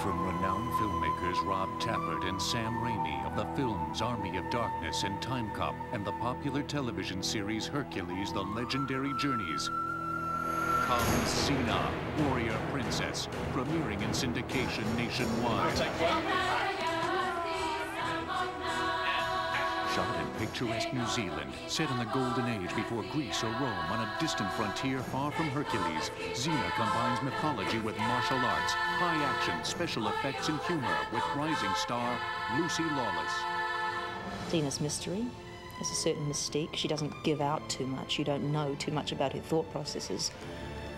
From renowned filmmakers Rob Tapert and Sam Raimi of the films Army of Darkness and Time Cop and the popular television series Hercules The Legendary Journeys comes Xena, Warrior Princess, premiering in syndication nationwide. Shot in picturesque New Zealand, set in the golden age before Greece or Rome on a distant frontier far from Hercules, Xena combines mythology with martial arts, high action, special effects, and humor with rising star Lucy Lawless. Xena's mystery has a certain mystique. She doesn't give out too much. You don't know too much about her thought processes.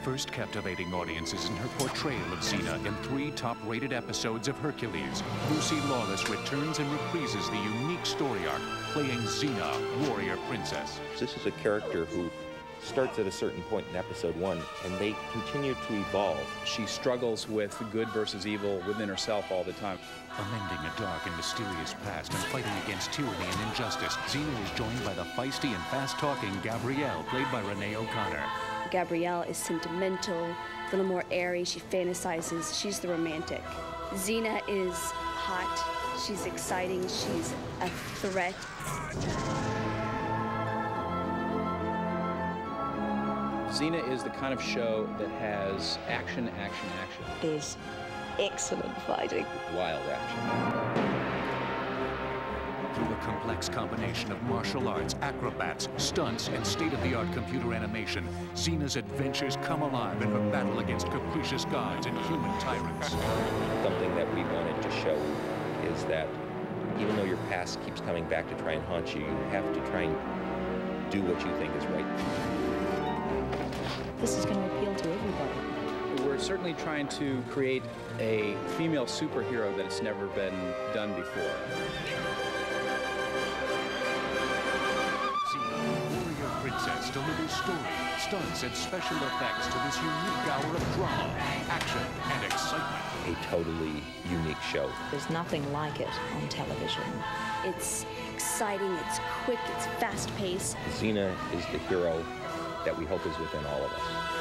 First captivating audiences in her portrayal of Xena in three top-rated episodes of Hercules, Lucy Lawless returns and reprises the unique story arc, playing Xena, warrior princess. This is a character who starts at a certain point in episode one, and they continue to evolve. She struggles with good versus evil within herself all the time. Amending a dark and mysterious past and fighting against tyranny and injustice, Xena is joined by the feisty and fast-talking Gabrielle, played by Renee O'Connor. Gabrielle is sentimental, a little more airy. She fantasizes. She's the romantic. Xena is hot. She's exciting. She's a threat. Xena is the kind of show that has action, action, action. There's excellent fighting. Wild action. Through a complex combination of martial arts, acrobats, stunts, and state-of-the-art computer animation, Xena's adventures come alive in her battle against capricious gods and human tyrants. Something that we wanted to show is that even though your past keeps coming back to try and haunt you, you have to try and do what you think is right. This is going to appeal to everybody. We're certainly trying to create a female superhero that has never been done before. Xena, warrior princess, delivers story, stunts, and special effects to this unique hour of drama, action, and excitement. A totally unique show. There's nothing like it on television. It's exciting. It's quick. It's fast-paced. Xena is the hero that we hope is within all of us.